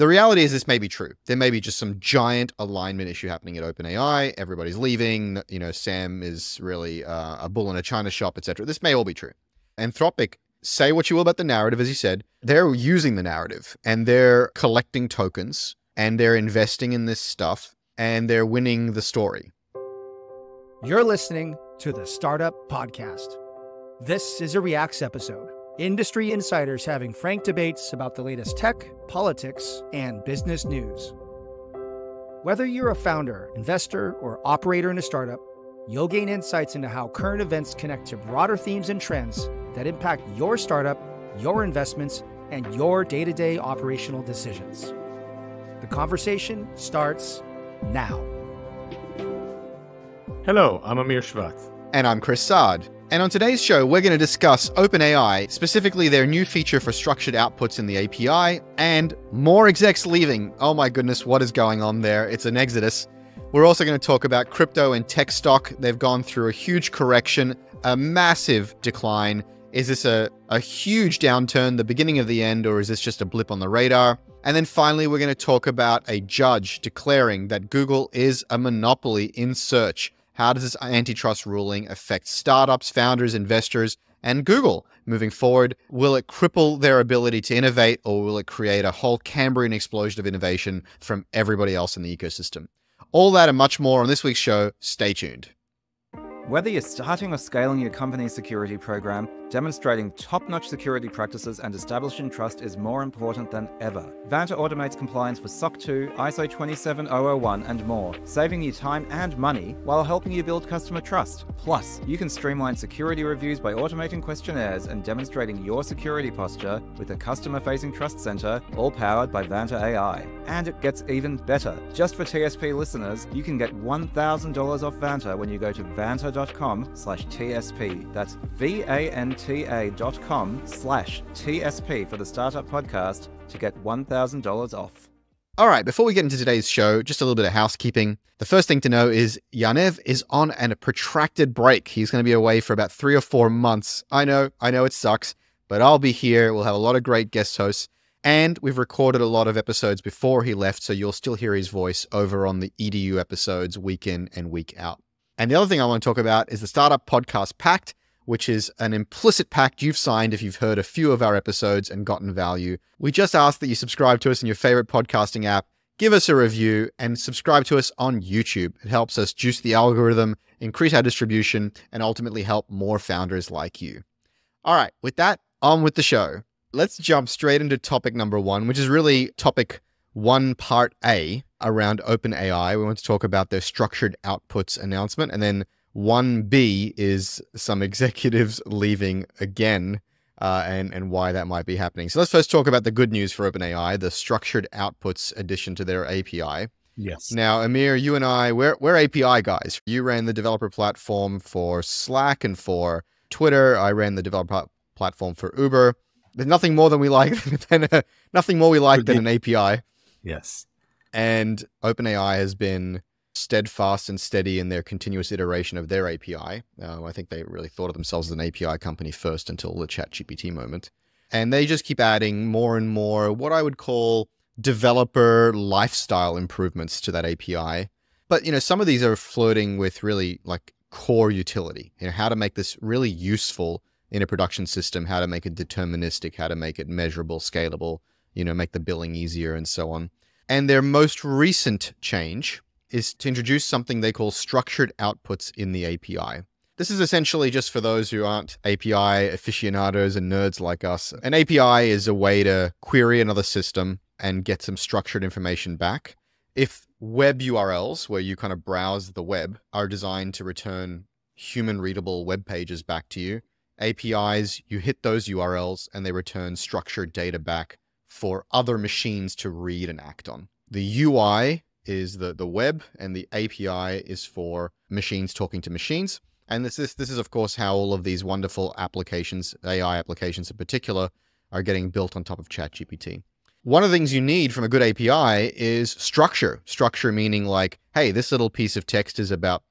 The reality is this may be true. There may be just some giant alignment issue happening at OpenAI. Everybody's leaving. You know, Sam is really uh, a bull in a china shop, etc. This may all be true. Anthropic, say what you will about the narrative, as you said, they're using the narrative and they're collecting tokens and they're investing in this stuff and they're winning the story. You're listening to the Startup Podcast. This is a Reacts episode. Industry insiders having frank debates about the latest tech, politics, and business news. Whether you're a founder, investor, or operator in a startup, you'll gain insights into how current events connect to broader themes and trends that impact your startup, your investments, and your day to day operational decisions. The conversation starts now. Hello, I'm Amir Shevat. And I'm Chris Saad. And on today's show, we're going to discuss OpenAI, specifically their new feature for structured outputs in the API, and more execs leaving. Oh my goodness, what is going on there? It's an exodus. We're also going to talk about crypto and tech stock. They've gone through a huge correction, a massive decline. Is this a, a huge downturn, the beginning of the end, or is this just a blip on the radar? And then finally, we're going to talk about a judge declaring that Google is a monopoly in search. How does this antitrust ruling affect startups, founders, investors, and Google moving forward? Will it cripple their ability to innovate or will it create a whole Cambrian explosion of innovation from everybody else in the ecosystem? All that and much more on this week's show. Stay tuned. Whether you're starting or scaling your company's security program, demonstrating top notch security practices and establishing trust is more important than ever. Vanta automates compliance for SOC 2, ISO 27001, and more, saving you time and money while helping you build customer trust. Plus, you can streamline security reviews by automating questionnaires and demonstrating your security posture with a customer facing trust center, all powered by Vanta AI. And it gets even better. Just for TSP listeners, you can get $1,000 off Vanta when you go to vanta.com slash TSP. That's V A N T A dot com slash TSP for the Startup Podcast to get $1,000 off. All right, before we get into today's show, just a little bit of housekeeping. The first thing to know is Yaniv is on a protracted break. He's going to be away for about three or four months. I know, I know it sucks, but I'll be here. We'll have a lot of great guest hosts. And we've recorded a lot of episodes before he left, so you'll still hear his voice over on the EDU episodes week in and week out. And the other thing I want to talk about is the Startup Podcast Pact, which is an implicit pact you've signed if you've heard a few of our episodes and gotten value. We just ask that you subscribe to us in your favorite podcasting app, give us a review, and subscribe to us on YouTube. It helps us juice the algorithm, increase our distribution, and ultimately help more founders like you. All right, with that, on with the show. Let's jump straight into topic number one, which is really topic one, part A around OpenAI. We want to talk about their structured outputs announcement. And then 1B is some executives leaving again uh, and, and why that might be happening. So let's first talk about the good news for OpenAI, the structured outputs addition to their API. Yes. Now, Amir, you and I, we're, we're API guys. You ran the developer platform for Slack and for Twitter. I ran the developer platform for Uber. There's nothing more than we like than a, nothing more we like than an API. Yes. And OpenAI has been steadfast and steady in their continuous iteration of their API. Uh, I think they really thought of themselves as an API company first until the ChatGPT moment. And they just keep adding more and more what I would call developer lifestyle improvements to that API. But you know, some of these are flirting with really like core utility. You know, how to make this really useful in a production system, how to make it deterministic, how to make it measurable, scalable, you know, make the billing easier and so on. And their most recent change is to introduce something they call structured outputs in the API. This is essentially just for those who aren't API aficionados and nerds like us. An API is a way to query another system and get some structured information back. If web URLs, where you kind of browse the web, are designed to return human readable web pages back to you, APIs, you hit those URLs and they return structured data back for other machines to read and act on. The UI is the, the web and the API is for machines talking to machines. And this is, this is, of course, how all of these wonderful applications, AI applications in particular, are getting built on top of ChatGPT. One of the things you need from a good API is structure. Structure meaning like, hey, this little piece of text is about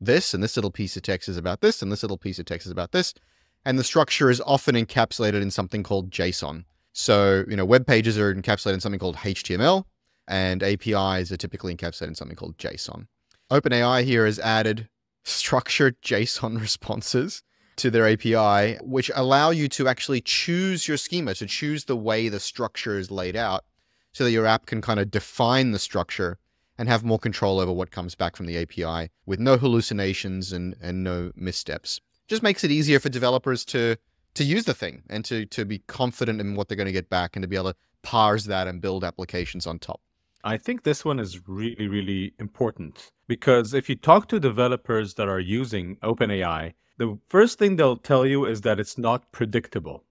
this, and this little piece of text is about this, and this little piece of text is about this. And the structure is often encapsulated in something called JSON. So, you know, web pages are encapsulated in something called HTML, and APIs are typically encapsulated in something called JSON. OpenAI here has added structured JSON responses to their API, which allow you to actually choose your schema, to choose the way the structure is laid out so that your app can kind of define the structure and have more control over what comes back from the API with no hallucinations and, and no missteps. Just makes it easier for developers to to use the thing and to to be confident in what they're going to get back and to be able to parse that and build applications on top. I think this one is really, really important because if you talk to developers that are using OpenAI, the first thing they'll tell you is that it's not predictable.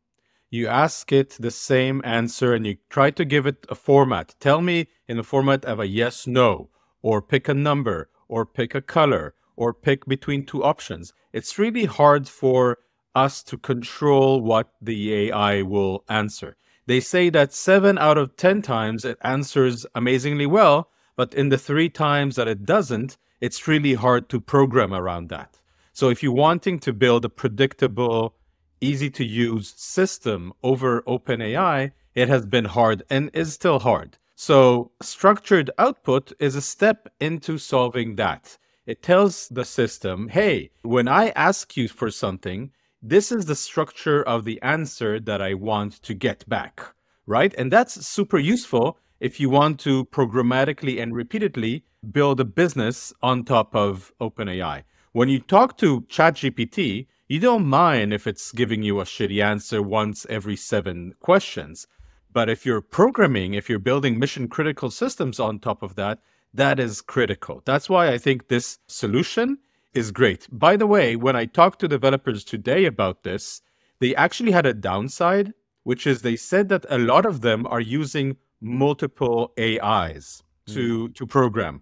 You ask it the same answer and you try to give it a format. Tell me in the format of a yes, no, or pick a number, or pick a color, or pick between two options. It's really hard for us to control what the AI will answer. They say that seven out of 10 times it answers amazingly well, but in the three times that it doesn't, it's really hard to program around that. So if you're wanting to build a predictable, easy to use system over OpenAI, it has been hard and is still hard. So structured output is a step into solving that. It tells the system, hey, when I ask you for something, this is the structure of the answer that I want to get back, right? And that's super useful if you want to programmatically and repeatedly build a business on top of OpenAI. When you talk to ChatGPT, you don't mind if it's giving you a shitty answer once every seven questions. But if you're programming, if you're building mission critical systems on top of that, that is critical. That's why I think this solution is great. By the way, when I talked to developers today about this, they actually had a downside, which is they said that a lot of them are using multiple AIs to, mm. to program.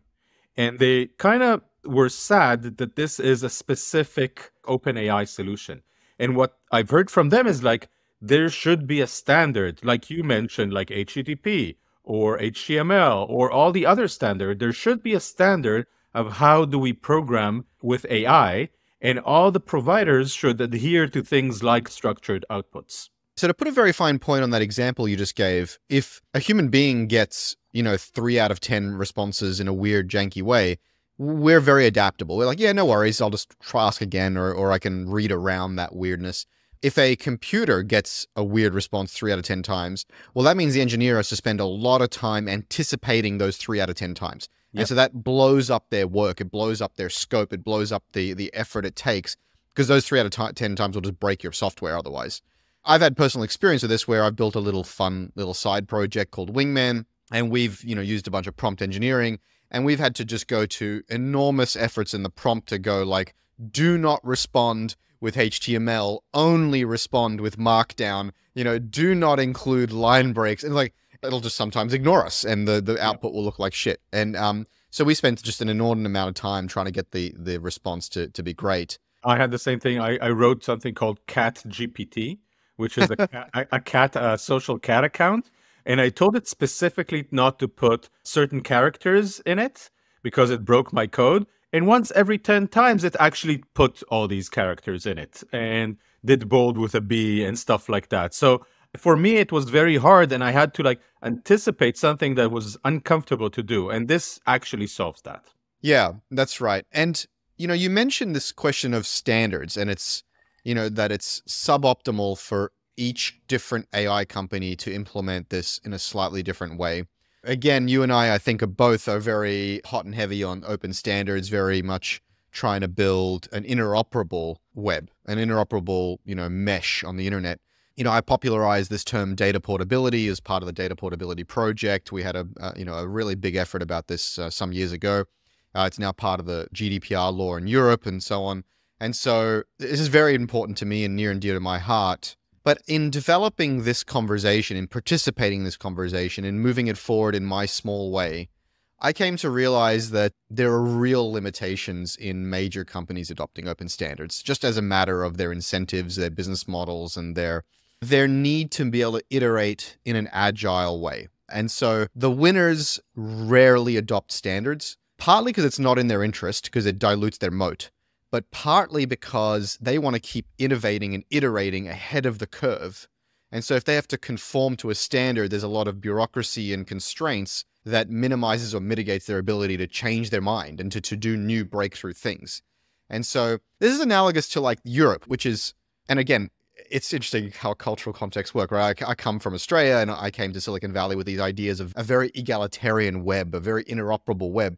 And they kind of were sad that this is a specific OpenAI solution. And what I've heard from them is like, there should be a standard, like you mentioned, like HTTP or HTML or all the other standard. There should be a standard of how do we program with AI, and all the providers should adhere to things like structured outputs. So to put a very fine point on that example you just gave, if a human being gets, you know, three out of 10 responses in a weird, janky way, we're very adaptable. We're like, yeah, no worries. I'll just try ask again, or, or I can read around that weirdness. If a computer gets a weird response three out of 10 times, well, that means the engineer has to spend a lot of time anticipating those three out of 10 times. Yep. And so that blows up their work. It blows up their scope. It blows up the, the effort it takes because those three out of t- 10 times will just break your software otherwise. I've had personal experience with this where I've built a little fun little side project called Wingman and we've, you know, used a bunch of prompt engineering and we've had to just go to enormous efforts in the prompt to go like do not respond with html only respond with markdown you know do not include line breaks and like it'll just sometimes ignore us and the the output will look like shit and um so we spent just an inordinate amount of time trying to get the the response to to be great i had the same thing i, I wrote something called cat gpt which is a, a, a cat a social cat account and I told it specifically not to put certain characters in it because it broke my code. And once every 10 times, it actually put all these characters in it and did bold with a B and stuff like that. So for me, it was very hard and I had to like anticipate something that was uncomfortable to do. And this actually solves that. Yeah, that's right. And, you know, you mentioned this question of standards and it's, you know, that it's suboptimal for each different AI company to implement this in a slightly different way. Again, you and I, I think, are both are very hot and heavy on open standards, very much trying to build an interoperable web, an interoperable, you know, mesh on the internet. You know, I popularized this term data portability as part of the data portability project. We had a, uh, you know, a really big effort about this uh, some years ago. Uh, it's now part of the GDPR law in Europe and so on. And so this is very important to me and near and dear to my heart but in developing this conversation, in participating in this conversation, in moving it forward in my small way, I came to realize that there are real limitations in major companies adopting open standards, just as a matter of their incentives, their business models, and their their need to be able to iterate in an agile way. And so the winners rarely adopt standards, partly because it's not in their interest, because it dilutes their moat but partly because they want to keep innovating and iterating ahead of the curve. And so if they have to conform to a standard, there's a lot of bureaucracy and constraints that minimizes or mitigates their ability to change their mind and to, to do new breakthrough things. And so this is analogous to like Europe, which is, and again, it's interesting how cultural contexts work, right? I, I, come from Australia and I came to Silicon Valley with these ideas of a very egalitarian web, a very interoperable web.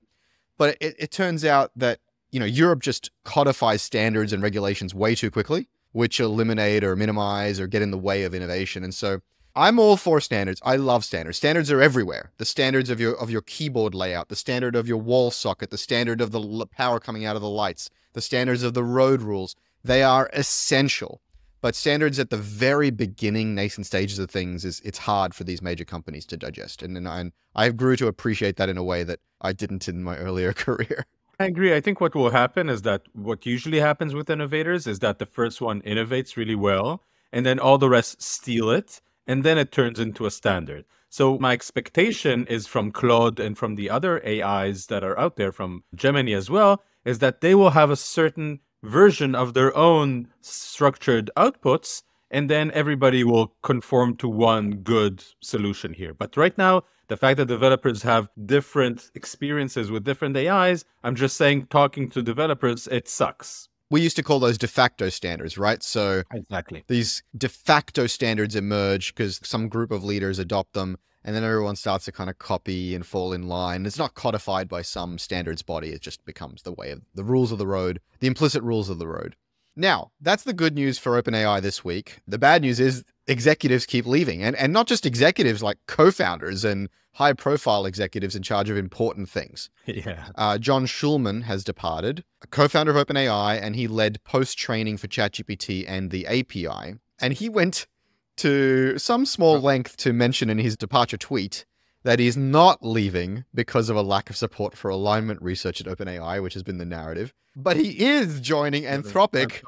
But it, it turns out that, you know, Europe just codifies standards and regulations way too quickly, which eliminate or minimize or get in the way of innovation. And so I'm all for standards. I love standards. Standards are everywhere. The standards of your of your keyboard layout, the standard of your wall socket, the standard of the power coming out of the lights, the standards of the road rules. They are essential. But standards at the very beginning, nascent stages of things, is it's hard for these major companies to digest. And, and, and I grew to appreciate that in a way that I didn't in my earlier career. I agree. I think what will happen is that what usually happens with innovators is that the first one innovates really well, and then all the rest steal it, and then it turns into a standard. So my expectation is from Claude and from the other AIs that are out there, from Gemini as well, is that they will have a certain version of their own structured outputs, and then everybody will conform to one good solution here. But right now, the fact that developers have different experiences with different AIs, I'm just saying, talking to developers, it sucks. We used to call those de facto standards, right? So exactly these de facto standards emerge because some group of leaders adopt them and then everyone starts to kind of copy and fall in line. It's not codified by some standards body, it just becomes the way of the rules of the road, the implicit rules of the road. Now, that's the good news for OpenAI this week. The bad news is executives keep leaving, and, and not just executives like co founders and high profile executives in charge of important things. Yeah. Uh, John Schulman has departed, a co founder of OpenAI, and he led post training for ChatGPT and the API. And he went to some small length to mention in his departure tweet that he's not leaving because of a lack of support for alignment research at OpenAI, which has been the narrative. But he is joining Anthropic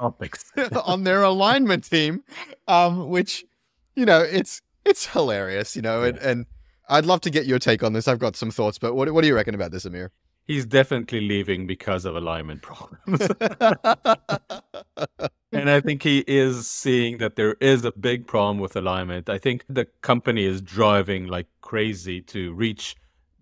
on their alignment team, um, which, you know, it's it's hilarious, you know, and, and I'd love to get your take on this. I've got some thoughts, but what, what do you reckon about this, Amir? He's definitely leaving because of alignment problems. and I think he is seeing that there is a big problem with alignment. I think the company is driving like crazy to reach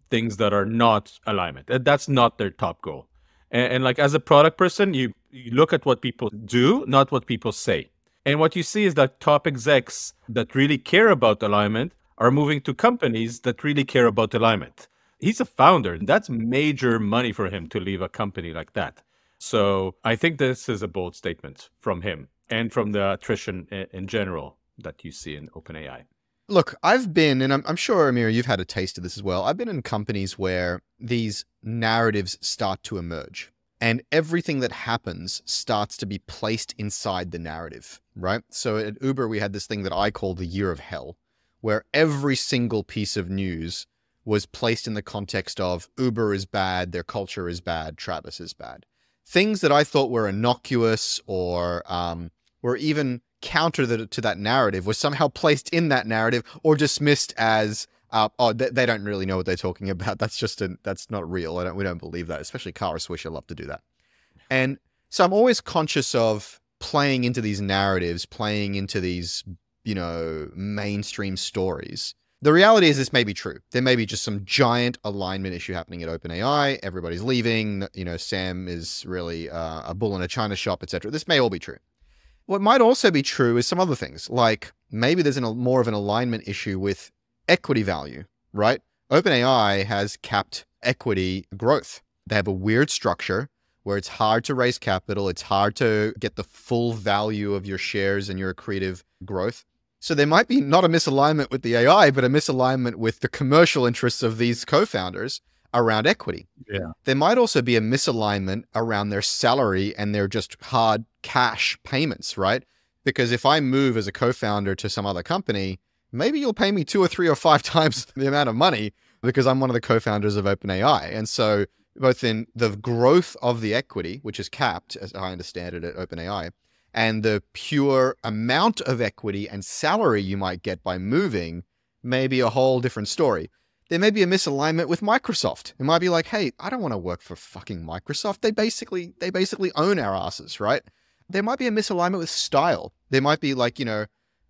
things that are not alignment. That's not their top goal. And, and like as a product person, you, you look at what people do, not what people say. And what you see is that top execs that really care about alignment are moving to companies that really care about alignment. He's a founder, and that's major money for him to leave a company like that. So I think this is a bold statement from him and from the attrition in general that you see in OpenAI. Look, I've been, and I'm, I'm, sure, Amir, you've had a taste of this as well. I've been in companies where these narratives start to emerge and everything that happens starts to be placed inside the narrative, right? So at Uber, we had this thing that I call the year of hell, where every single piece of news was placed in the context of Uber is bad, their culture is bad, Travis is bad things that I thought were innocuous or um, were even counter the, to that narrative was somehow placed in that narrative or dismissed as uh, oh they, they, don't really know what they're talking about. That's just a, that's not real. I don't, we don't believe that especially Kara Swisher love to do that. And so I'm always conscious of playing into these narratives playing into these you know mainstream stories the reality is this may be true. There may be just some giant alignment issue happening at OpenAI. Everybody's leaving. You know, Sam is really uh, a bull in a china shop, etc. This may all be true. What might also be true is some other things, like maybe there's an, more of an alignment issue with equity value, right? OpenAI has capped equity growth. They have a weird structure where it's hard to raise capital. It's hard to get the full value of your shares and your accretive growth. So there might be not a misalignment with the AI, but a misalignment with the commercial interests of these co-founders around equity. Yeah. There might also be a misalignment around their salary and their just hard cash payments, right? Because if I move as a co-founder to some other company, maybe you'll pay me two or three or five times the amount of money because I'm one of the co-founders of OpenAI. And so both in the growth of the equity, which is capped, as I understand it at OpenAI, and the pure amount of equity and salary you might get by moving may be a whole different story. There may be a misalignment with Microsoft. It might be like, hey, I don't want to work for fucking Microsoft. They basically they basically own our asses, right? There might be a misalignment with style. There might be like, you know,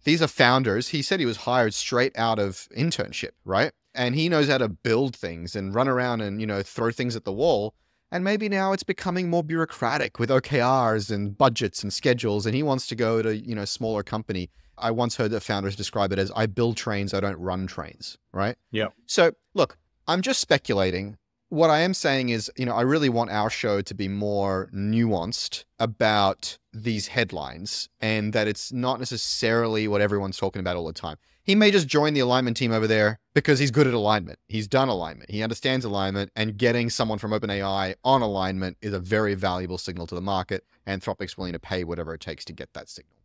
These are founders. He said he was hired straight out of internship, right? And he knows how to build things and run around and, you know, throw things at the wall. And maybe now it's becoming more bureaucratic with OKRs and budgets and schedules. And he wants to go to, you know, smaller company. I once heard the founders describe it as I build trains, I don't run trains, right? Yeah. So look, I'm just speculating. What I am saying is, you know, I really want our show to be more nuanced about these headlines and that it's not necessarily what everyone's talking about all the time. He may just join the alignment team over there because he's good at alignment. He's done alignment. He understands alignment, and getting someone from OpenAI on alignment is a very valuable signal to the market. Anthropic's willing to pay whatever it takes to get that signal.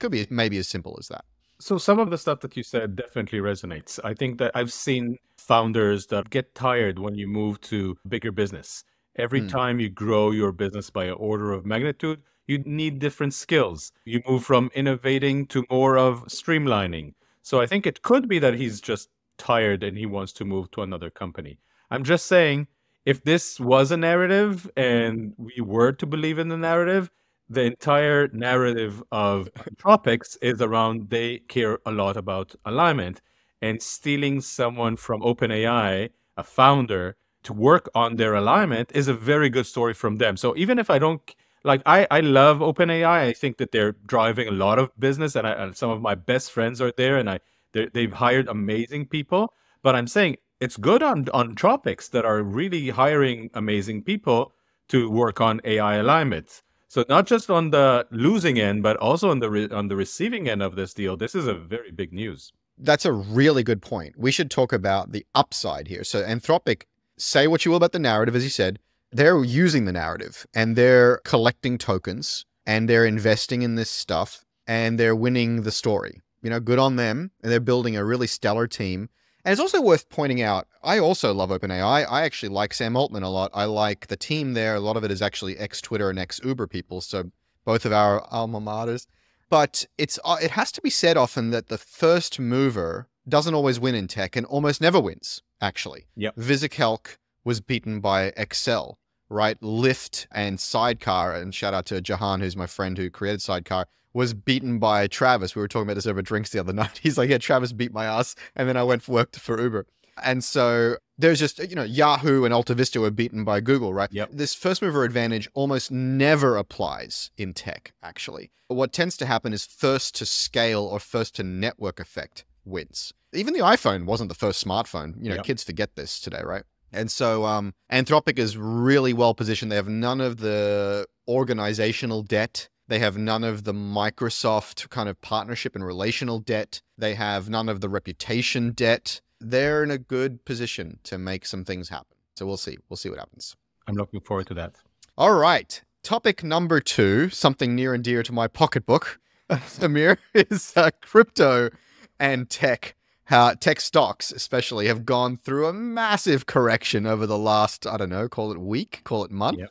Could be maybe as simple as that. So some of the stuff that you said definitely resonates. I think that I've seen founders that get tired when you move to bigger business. Every Hmm. time you grow your business by an order of magnitude, you need different skills. You move from innovating to more of streamlining. So I think it could be that he's just tired and he wants to move to another company. I'm just saying, if this was a narrative and we were to believe in the narrative, the entire narrative of Tropics is around they care a lot about alignment and stealing someone from OpenAI, a founder, to work on their alignment is a very good story from them. So even if I don't like, I, I love OpenAI. I think that they're driving a lot of business, and, I, and some of my best friends are there, and I they- they've hired amazing people. But I'm saying it's good on Anthropic's that are really hiring amazing people to work on AI alignment. So not just on the losing end, but also on the re- on the receiving end of this deal. This is a very big news. That's a really good point. We should talk about the upside here. So, Anthropic, say what you will about the narrative, as you said, they're using the narrative and they're collecting tokens and they're investing in this stuff and they're winning the story. You know, good on them. And they're building a really stellar team. And it's also worth pointing out, I also love OpenAI. I actually like Sam Altman a lot. I like the team there. A lot of it is actually ex Twitter and ex Uber people. So, both of our alma maters but it's uh, it has to be said often that the first mover doesn't always win in tech and almost never wins actually Yep. visicalc was beaten by excel right lyft and sidecar and shout out to jahan who's my friend who created sidecar was beaten by travis we were talking about this over drinks the other night he's like yeah travis beat my ass and then i went for work for uber and so there's just, you know, Yahoo and Alta Vista were beaten by Google, right? Yep. This first mover advantage almost never applies in tech, actually. What tends to happen is first to scale or first to network effect wins. Even the iPhone wasn't the first smartphone. You know, Yep. kids forget this today, right? And so um, Anthropic is really well positioned. They have none of the organizational debt. They have none of the Microsoft kind of partnership and relational debt. They have none of the reputation debt. They're in a good position to make some things happen. So we'll see. We'll see what happens. I'm looking forward to that. All right. Topic number two, something near and dear to my pocketbook, Amir, is uh, crypto and tech. How tech stocks, especially, have gone through a massive correction over the last, I don't know, call it week, call it month. Yep.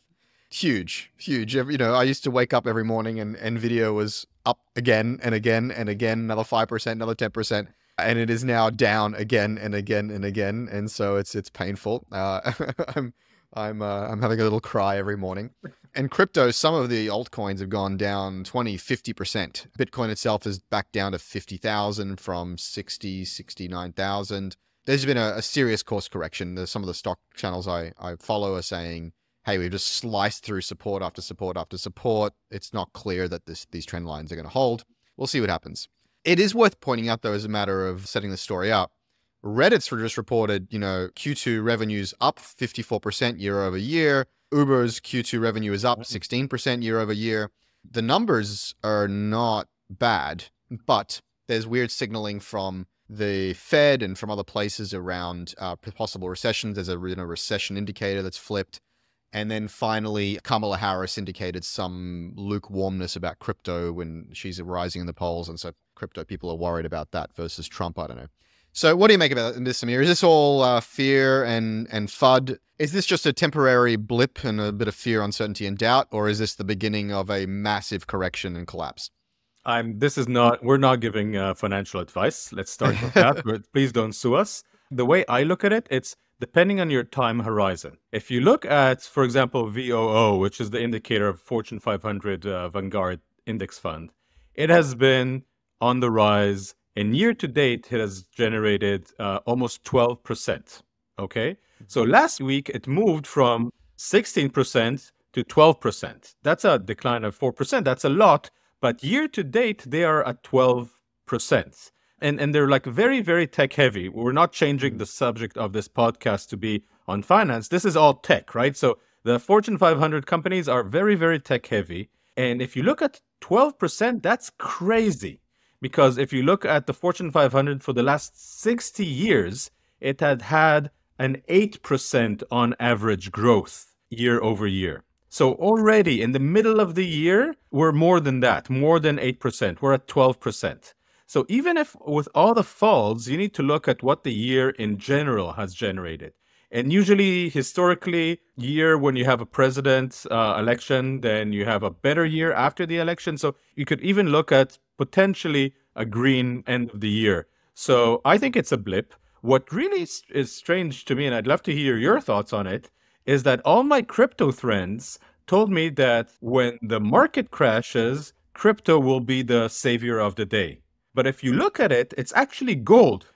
Huge, huge. You know, I used to wake up every morning and Nvidia was up again and again and again, another 5%, another 10%. And it is now down again and again and again. And so it's it's painful. Uh, I'm I'm uh, I'm having a little cry every morning. And crypto, some of the altcoins have gone down 20, 50%. Bitcoin itself is back down to 50,000 from 60, 69,000. There's been a, a serious course correction. There's some of the stock channels I, I follow are saying, hey, we've just sliced through support after support after support. It's not clear that this, these trend lines are going to hold. We'll see what happens. It is worth pointing out, though, as a matter of setting the story up, Reddit's just reported, you know, Q2 revenues up 54% year over year. Uber's Q2 revenue is up 16% year over year. The numbers are not bad, but there's weird signaling from the Fed and from other places around uh, possible recessions. There's a you know, recession indicator that's flipped. And then finally, Kamala Harris indicated some lukewarmness about crypto when she's rising in the polls. And so crypto people are worried about that versus Trump. I don't know. So, what do you make about this, Amir? Is this all uh, fear and and FUD? Is this just a temporary blip and a bit of fear, uncertainty, and doubt, or is this the beginning of a massive correction and collapse? I'm. This is not. We're not giving uh, financial advice. Let's start with that. but please don't sue us. The way I look at it, it's depending on your time horizon. If you look at, for example, VOO, which is the indicator of Fortune 500 uh, Vanguard Index Fund, it has been on the rise. And year to date, it has generated uh, almost 12%. Okay. So last week, it moved from 16% to 12%. That's a decline of 4%. That's a lot. But year to date, they are at 12%. And, and they're like very, very tech heavy. We're not changing the subject of this podcast to be on finance. This is all tech, right? So the Fortune 500 companies are very, very tech heavy. And if you look at 12%, that's crazy. Because if you look at the Fortune 500 for the last 60 years, it had had an 8% on average growth year over year. So already in the middle of the year, we're more than that, more than 8%. We're at 12%. So even if with all the falls, you need to look at what the year in general has generated. And usually, historically, year when you have a president uh, election, then you have a better year after the election. So you could even look at potentially a green end of the year. So I think it's a blip. What really is strange to me, and I'd love to hear your thoughts on it, is that all my crypto friends told me that when the market crashes, crypto will be the savior of the day. But if you look at it, it's actually gold.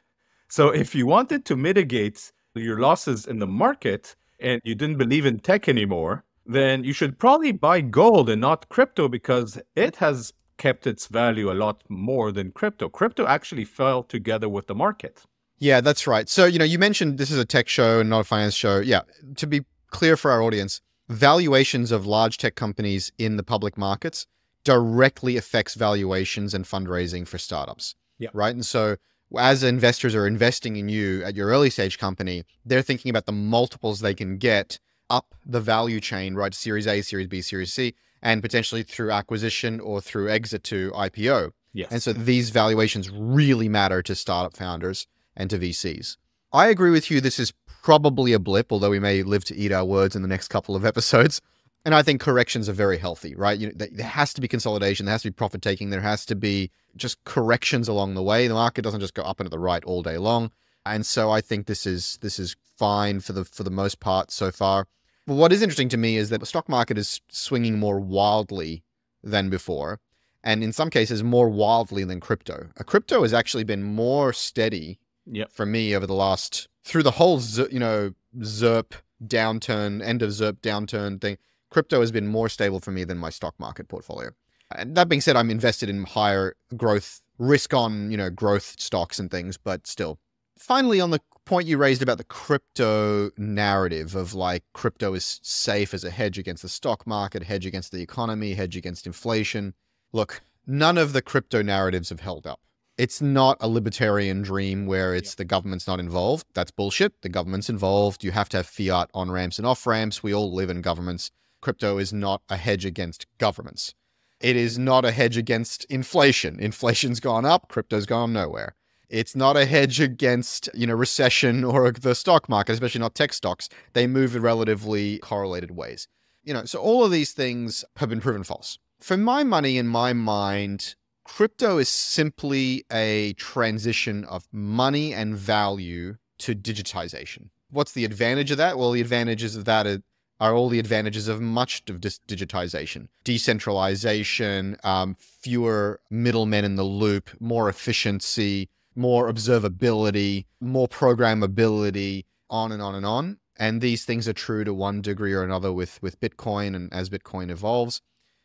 So if you wanted to mitigate your losses in the market and you didn't believe in tech anymore, then you should probably buy gold and not crypto because it has kept its value a lot more than crypto. Crypto actually fell together with the market. Yeah, that's right. So, you know, you mentioned this is a tech show and not a finance show. Yeah, to be clear for our audience, valuations of large tech companies in the public markets directly affects valuations and fundraising for startups. Yeah. Right. And so as investors are investing in you at your early stage company, they're thinking about the multiples they can get up the value chain, right? Series A, Series B, Series C, and potentially through acquisition or through exit to IPO. Yes. And so these valuations really matter to startup founders and to VCs. I agree with you. This is probably a blip, although we may live to eat our words in the next couple of episodes. And I think corrections are very healthy, right? You know, there has to be consolidation, there has to be profit taking, there has to be just corrections along the way. The market doesn't just go up and to the right all day long. And so I think this is this is fine for the for the most part so far. But what is interesting to me is that the stock market is swinging more wildly than before, and in some cases more wildly than crypto. A crypto has actually been more steady Yep. for me over the last through the whole you know ZIRP downturn, end of ZIRP downturn thing. Crypto has been more stable for me than my stock market portfolio. And that being said, I'm invested in higher growth, risk on you know growth stocks and things, but still. Finally, on the point you raised about the crypto narrative of like crypto is safe as a hedge against the stock market, hedge against the economy, hedge against inflation. Look, none of the crypto narratives have held up it's not a libertarian dream where it's the government's not involved. That's bullshit. The government's involved. You have to have fiat on ramps and off ramps. We all live in governments. Crypto is not a hedge against governments. It is not a hedge against inflation. Inflation's gone up, crypto's gone nowhere. It's not a hedge against, you know, recession or the stock market, especially not tech stocks. They move in relatively correlated ways. You know, so all of these things have been proven false. For my money, in my mind, crypto is simply a transition of money and value to digitization. What's the advantage of that? Well, the advantages of that are, are all the advantages of much of this digitization decentralization, um, fewer middlemen in the loop, more efficiency, more observability, more programmability, on and on and on. And these things are true to one degree or another with, with Bitcoin and as Bitcoin evolves.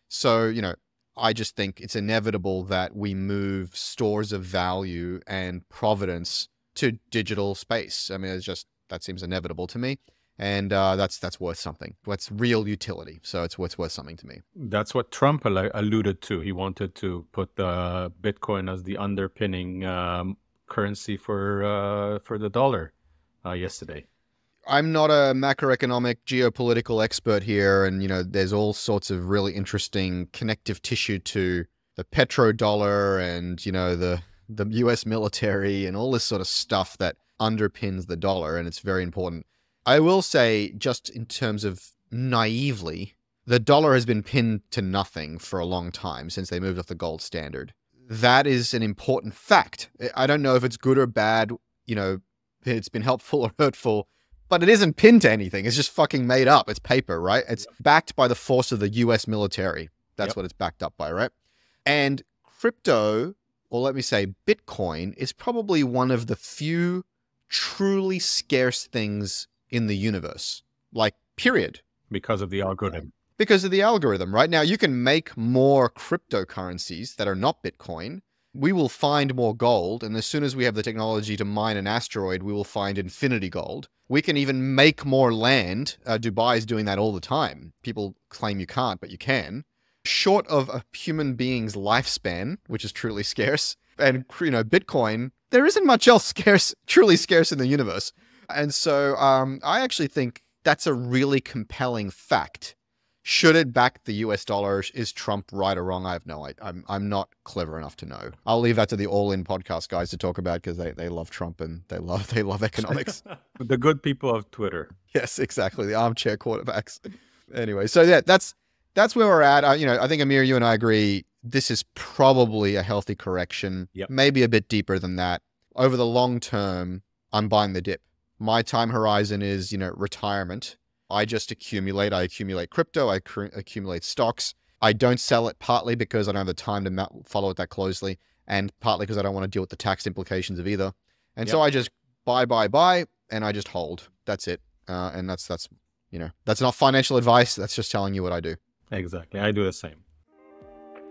So, you know, I just think it's inevitable that we move stores of value and providence to digital space. I mean, it's just that seems inevitable to me, and uh, that's that's worth something. What's real utility? So it's what's worth something to me. That's what Trump al- alluded to. He wanted to put the Bitcoin as the underpinning um, currency for uh, for the dollar uh, yesterday. I'm not a macroeconomic geopolitical expert here, and you know, there's all sorts of really interesting connective tissue to the petrodollar and you know the the U.S. military and all this sort of stuff that underpins the dollar, and it's very important. I will say, just in terms of naively, the dollar has been pinned to nothing for a long time since they moved off the gold standard. That is an important fact. I don't know if it's good or bad. You know, it's been helpful or hurtful but it isn't pinned to anything. It's just fucking made up. It's paper, right? It's backed by the force of the US military. That's Yep. what it's backed up by, right? And crypto or let me say, Bitcoin is probably one of the few truly scarce things in the universe. Like, period. Because of the algorithm. Because of the algorithm, right? Now, you can make more cryptocurrencies that are not Bitcoin. We will find more gold. And as soon as we have the technology to mine an asteroid, we will find infinity gold. We can even make more land. Uh, Dubai is doing that all the time. People claim you can't, but you can. Short of a human being's lifespan, which is truly scarce, and you know, Bitcoin, there isn't much else scarce, truly scarce in the universe. And so um, I actually think that's a really compelling fact. Should it back the US dollar? Is Trump right or wrong? I have no idea. I'm, I'm not clever enough to know. I'll leave that to the All In podcast guys to talk about because they, they love Trump and they love they love economics. the good people of Twitter. Yes, exactly. The armchair quarterbacks. Anyway, so yeah, that's that's where we're at. I, you know, I think Amir, you and I agree. This is probably a healthy correction. Yep. Maybe a bit deeper than that. Over the long term, I'm buying the dip. My time horizon is, you know, retirement. I just accumulate. I accumulate crypto. I accumulate stocks. I don't sell it partly because I don't have the time to follow it that closely, and partly because I don't want to deal with the tax implications of either. And so I just buy, buy, buy, and I just hold. That's it. Uh, and that's that's you know that's not financial advice. That's just telling you what I do. Exactly. I do the same.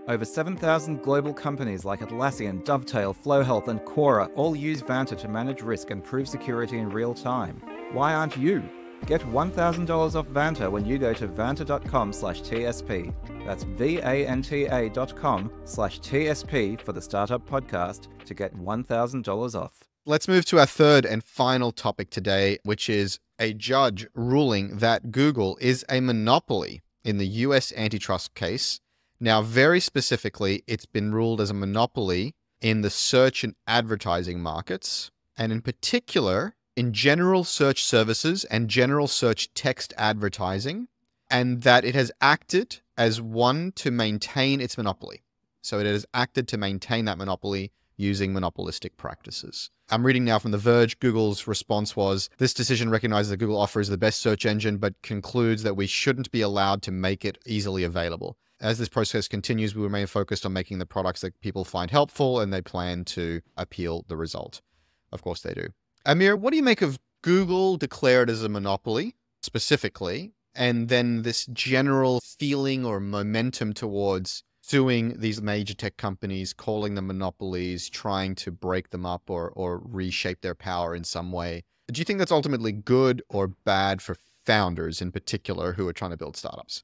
Over 7,000 global companies like Atlassian, Dovetail, Flo Health, and Quora all use Vanta to manage risk and prove security in real time. Why aren't you? Get $1,000 off Vanta when you go to vanta.com slash TSP. That's V-A-N-T-A dot com slash TSP for the Startup Podcast to get $1,000 off. Let's move to our third and final topic today, which is a judge ruling that Google is a monopoly in the US antitrust case. Now, very specifically, it's been ruled as a monopoly in the search and advertising markets, and in particular, in general search services and general search text advertising, and that it has acted as one to maintain its monopoly. So it has acted to maintain that monopoly using monopolistic practices. I'm reading now from The Verge. Google's response was This decision recognizes that Google offers the best search engine, but concludes that we shouldn't be allowed to make it easily available. As this process continues, we remain focused on making the products that people find helpful, and they plan to appeal the result. Of course, they do. Amir, what do you make of Google declared as a monopoly specifically, and then this general feeling or momentum towards suing these major tech companies, calling them monopolies, trying to break them up or, or reshape their power in some way? Do you think that's ultimately good or bad for founders in particular who are trying to build startups?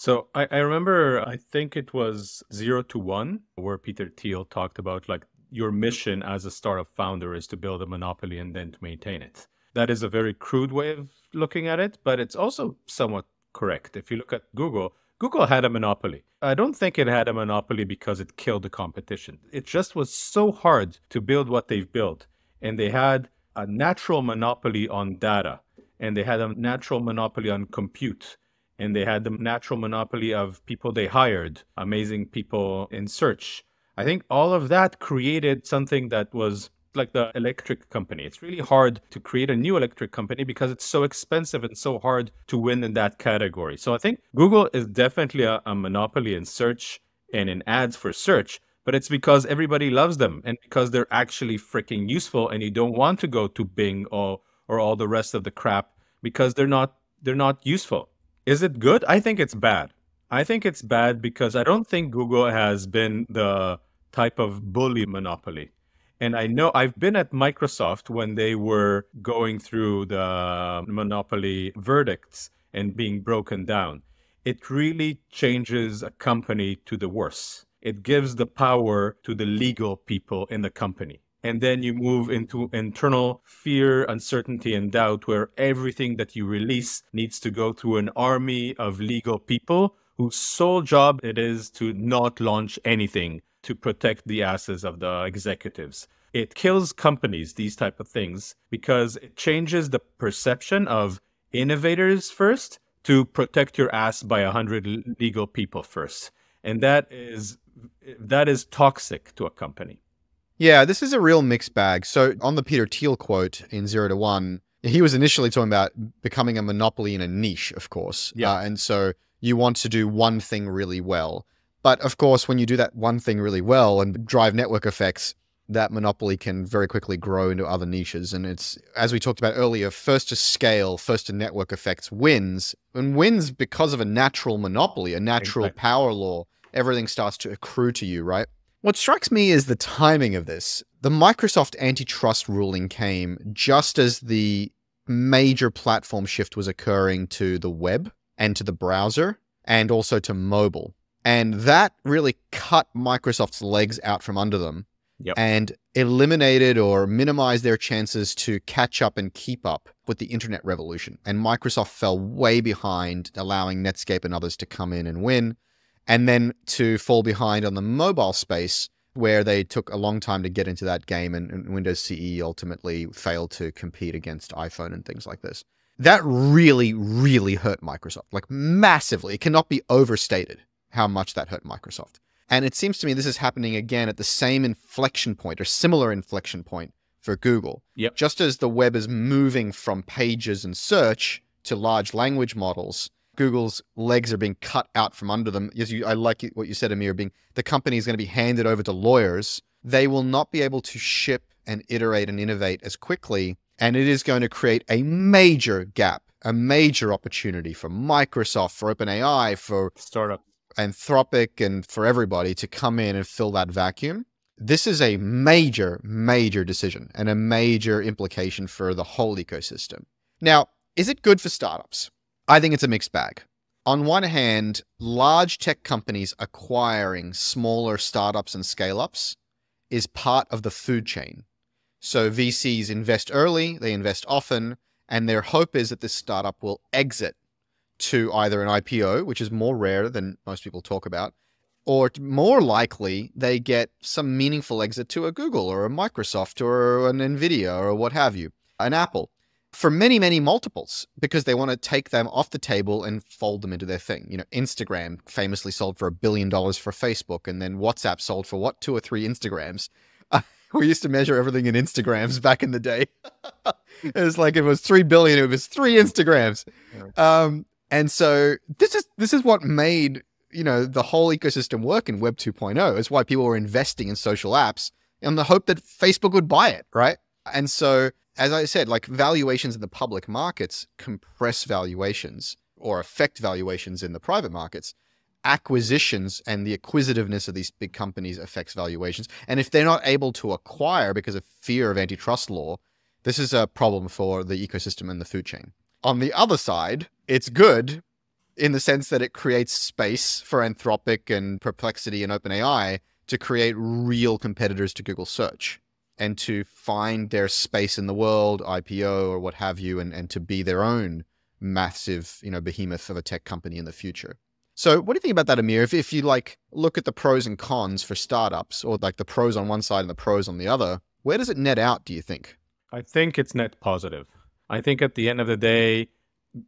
So I, I remember, I think it was Zero to One, where Peter Thiel talked about like your mission as a startup founder is to build a monopoly and then to maintain it. That is a very crude way of looking at it, but it's also somewhat correct. If you look at Google, Google had a monopoly. I don't think it had a monopoly because it killed the competition. It just was so hard to build what they've built. And they had a natural monopoly on data, and they had a natural monopoly on compute, and they had the natural monopoly of people they hired, amazing people in search I think all of that created something that was like the electric company. It's really hard to create a new electric company because it's so expensive and so hard to win in that category. So I think Google is definitely a, a monopoly in search and in ads for search, but it's because everybody loves them and because they're actually freaking useful and you don't want to go to Bing or or all the rest of the crap because they're not they're not useful. Is it good? I think it's bad. I think it's bad because I don't think Google has been the type of bully monopoly. And I know I've been at Microsoft when they were going through the monopoly verdicts and being broken down. It really changes a company to the worse. It gives the power to the legal people in the company. And then you move into internal fear, uncertainty, and doubt, where everything that you release needs to go through an army of legal people whose sole job it is to not launch anything to protect the asses of the executives. It kills companies, these type of things, because it changes the perception of innovators first to protect your ass by a hundred legal people first. And that is that is toxic to a company. Yeah, this is a real mixed bag. So on the Peter Thiel quote in Zero to One, he was initially talking about becoming a monopoly in a niche, of course. Yeah. Uh, and so you want to do one thing really well But of course, when you do that one thing really well and drive network effects, that monopoly can very quickly grow into other niches. And it's, as we talked about earlier, first to scale, first to network effects wins and wins because of a natural monopoly, a natural exactly. power law. Everything starts to accrue to you, right? What strikes me is the timing of this. The Microsoft antitrust ruling came just as the major platform shift was occurring to the web and to the browser and also to mobile. And that really cut Microsoft's legs out from under them yep. and eliminated or minimized their chances to catch up and keep up with the internet revolution. And Microsoft fell way behind, allowing Netscape and others to come in and win, and then to fall behind on the mobile space. Where they took a long time to get into that game, and, and Windows CE ultimately failed to compete against iPhone and things like this. That really, really hurt Microsoft, like massively. It cannot be overstated how much that hurt Microsoft. And it seems to me this is happening again at the same inflection point or similar inflection point for Google. Yep. Just as the web is moving from pages and search to large language models, Google's legs are being cut out from under them. As you, I like what you said, Amir, being the company is going to be handed over to lawyers. They will not be able to ship and iterate and innovate as quickly. And it is going to create a major gap, a major opportunity for Microsoft, for OpenAI, for startup Anthropic and for everybody to come in and fill that vacuum. This is a major, major decision and a major implication for the whole ecosystem. Now, is it good for startups? I think it's a mixed bag. On one hand, large tech companies acquiring smaller startups and scale ups is part of the food chain. So VCs invest early, they invest often, and their hope is that this startup will exit to either an IPO, which is more rare than most people talk about, or more likely they get some meaningful exit to a Google or a Microsoft or an Nvidia or what have you, an Apple, for many, many multiples because they want to take them off the table and fold them into their thing. You know, Instagram famously sold for a billion dollars for Facebook, and then WhatsApp sold for what, two or three Instagrams. we used to measure everything in Instagrams back in the day. it was like it was three billion, it was three Instagrams. Um, and so this is this is what made you know the whole ecosystem work in Web 2.0. It's why people were investing in social apps in the hope that Facebook would buy it, right? And so, as I said, like valuations in the public markets compress valuations or affect valuations in the private markets. Acquisitions and the acquisitiveness of these big companies affects valuations. And if they're not able to acquire because of fear of antitrust law, this is a problem for the ecosystem and the food chain. On the other side, it's good in the sense that it creates space for Anthropic and Perplexity and OpenAI to create real competitors to Google search and to find their space in the world, IPO or what have you, and, and to be their own massive, you know, behemoth of a tech company in the future. So what do you think about that, Amir? If, if you like look at the pros and cons for startups or like the pros on one side and the pros on the other, where does it net out, do you think? I think it's net positive. I think at the end of the day,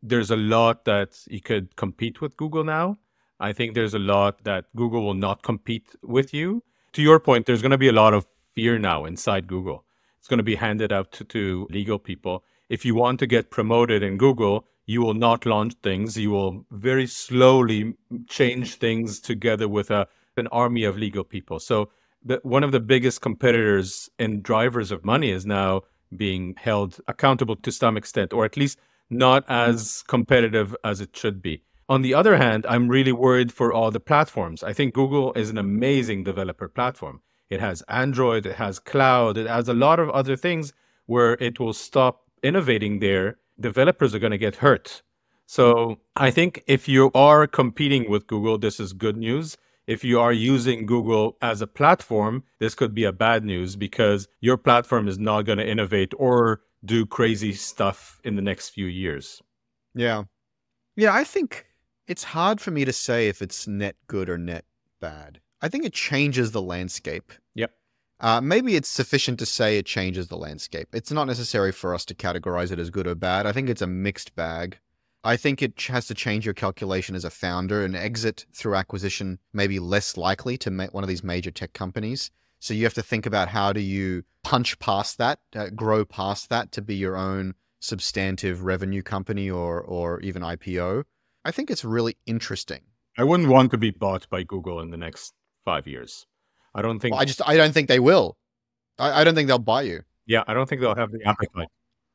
there's a lot that you could compete with Google now. I think there's a lot that Google will not compete with you. To your point, there's going to be a lot of fear now inside Google. It's going to be handed out to, to legal people. If you want to get promoted in Google, you will not launch things. You will very slowly change things together with a, an army of legal people. So the, one of the biggest competitors and drivers of money is now being held accountable to some extent, or at least not as competitive as it should be. On the other hand, I'm really worried for all the platforms. I think Google is an amazing developer platform. It has Android, it has cloud, it has a lot of other things where it will stop innovating there. Developers are going to get hurt. So I think if you are competing with Google, this is good news. If you are using Google as a platform, this could be a bad news because your platform is not going to innovate or do crazy stuff in the next few years. Yeah. Yeah, I think it's hard for me to say if it's net good or net bad. I think it changes the landscape. Uh, maybe it's sufficient to say it changes the landscape. It's not necessary for us to categorize it as good or bad. I think it's a mixed bag. I think it has to change your calculation as a founder. An exit through acquisition may be less likely to make one of these major tech companies. So you have to think about how do you punch past that, uh, grow past that to be your own substantive revenue company or or even IPO. I think it's really interesting. I wouldn't want to be bought by Google in the next five years. I don't think. Well, I just I don't think they will. I, I don't think they'll buy you. yeah, I don't think they'll have the appetite.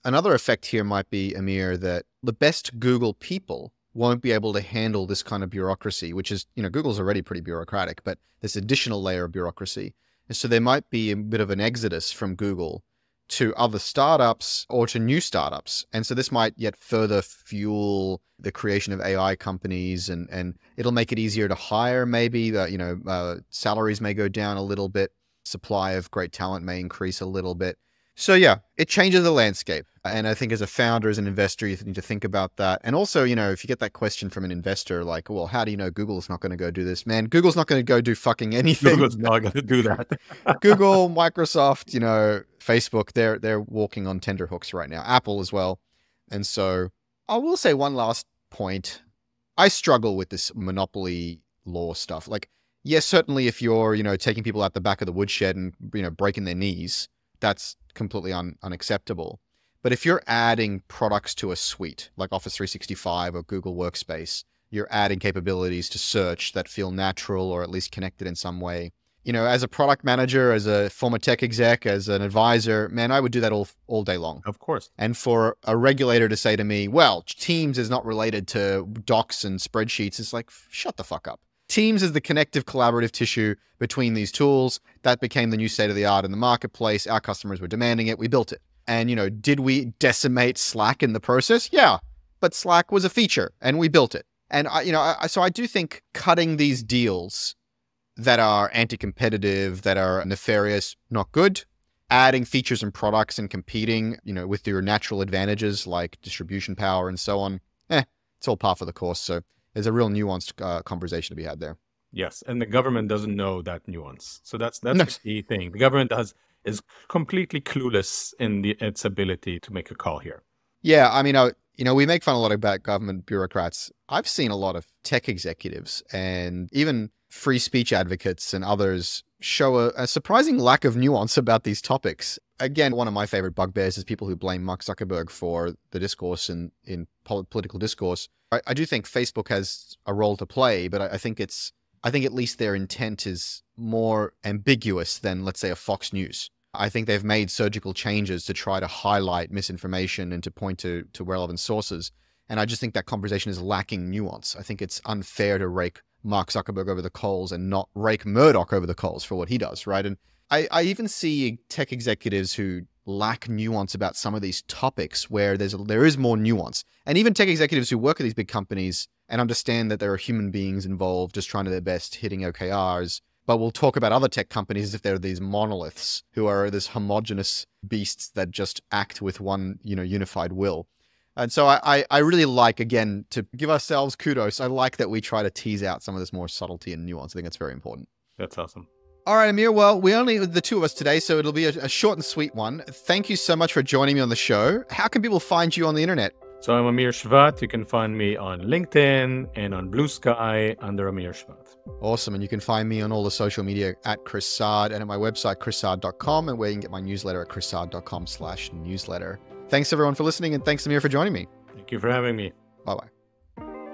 Another effect here might be, Amir, that the best Google people won't be able to handle this kind of bureaucracy, which is, you know, Google's already pretty bureaucratic, but this additional layer of bureaucracy. And so there might be a bit of an exodus from Google to other startups or to new startups. And so this might yet further fuel the creation of AI companies and, and it'll make it easier to hire maybe, uh, you know, uh, salaries may go down a little bit, supply of great talent may increase a little bit. So yeah, it changes the landscape. And I think as a founder, as an investor, you need to think about that. And also, you know, if you get that question from an investor, like, well, how do you know Google's not going to go do this? Man, Google's not going to go do fucking anything. Google's not going to do that. Google, Microsoft, you know, Facebook, they're they're walking on tenterhooks right now. Apple as well. And so I will say one last point. I struggle with this monopoly law stuff. Like, yes, certainly if you're, you know, taking people out the back of the woodshed and, you know, breaking their knees, that's completely un- unacceptable. But if you're adding products to a suite like Office 365 or Google Workspace, you're adding capabilities to search that feel natural or at least connected in some way. You know, as a product manager, as a former tech exec, as an advisor, man, I would do that all all day long. of course. And for a regulator to say to me, well, Teams is not related to docs and spreadsheets, it's like, shut the fuck up. Teams is the connective collaborative tissue between these tools. That became the new state of the art in the marketplace. Our customers were demanding it. We built it. And, you know, did we decimate Slack in the process? Yeah. But Slack was a feature and we built it. And, I, you know, I, so I do think cutting these deals that are anti competitive, that are nefarious, not good. Adding features and products and competing, you know, with your natural advantages like distribution power and so on, eh, it's all par for the course. So there's a real nuanced uh, conversation to be had there. Yes, and the government doesn't know that nuance. So that's that's No. the key thing. The government has is completely clueless in the, its ability to make a call here. Yeah, I mean, I, you know, we make fun a lot about government bureaucrats. I've seen a lot of tech executives and even free speech advocates and others show a, a surprising lack of nuance about these topics. Again, one of my favorite bugbears is people who blame Mark Zuckerberg for the discourse in, in pol- political discourse. I, I do think Facebook has a role to play, but I, I think it's, I think at least their intent is more ambiguous than, let's say, a Fox News. I think they've made surgical changes to try to highlight misinformation and to point to, to relevant sources. And I just think that conversation is lacking nuance. I think it's unfair to rake Mark Zuckerberg over the coals and not rake Murdoch over the coals for what he does, right? And I, I even see tech executives who lack nuance about some of these topics where there's there is more nuance. And even tech executives who work at these big companies and understand that there are human beings involved just trying to their best hitting OKRs but we'll talk about other tech companies as if they're these monoliths who are this homogenous beasts that just act with one, you know, unified will. And so I, I, I really like, again, to give ourselves kudos. I like that we try to tease out some of this more subtlety and nuance. I think that's very important. That's awesome. All right, Amir. Well, we only the two of us today, so it'll be a, a short and sweet one. Thank you so much for joining me on the show. How can people find you on the internet? So I'm Amir Shevat. You can find me on LinkedIn and on Blue Sky under Amir Shevat. Awesome. And you can find me on all the social media at Chris Saad and at my website, chrissaad.com, and where you can get my newsletter at chrissaad.com slash newsletter. Thanks everyone for listening, and thanks Amir for joining me. Thank you for having me. Bye bye.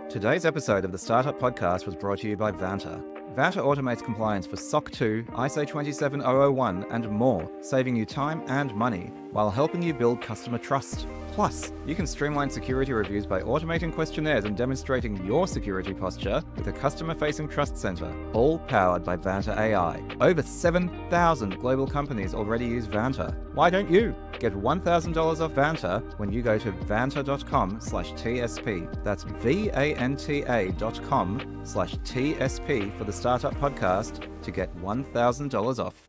Today's episode of the Startup Podcast was brought to you by Vanta. Vanta automates compliance for SOC 2, ISO 27001, and more, saving you time and money while helping you build customer trust. Plus, you can streamline security reviews by automating questionnaires and demonstrating your security posture with a customer facing trust center, all powered by Vanta AI. Over 7,000 global companies already use Vanta. Why don't you? Get $1,000 off Vanta when you go to vanta.com slash TSP. That's V-A-N-T-A dot com slash TSP for the Startup Podcast to get $1,000 off.